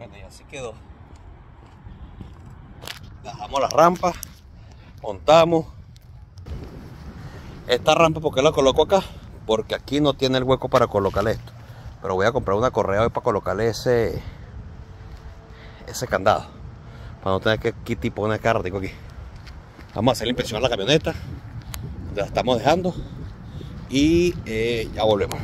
Bueno, y así quedó. Bajamos la rampa, montamos. Esta rampa, ¿por qué la coloco acá? Porque aquí no tiene el hueco para colocarle esto. Pero voy a comprar una correa hoy para colocarle ese, ese candado. Para no tener que quitar poner cada ratico aquí. Vamos a hacer la inspección a la camioneta. La estamos dejando. Y eh, ya volvemos.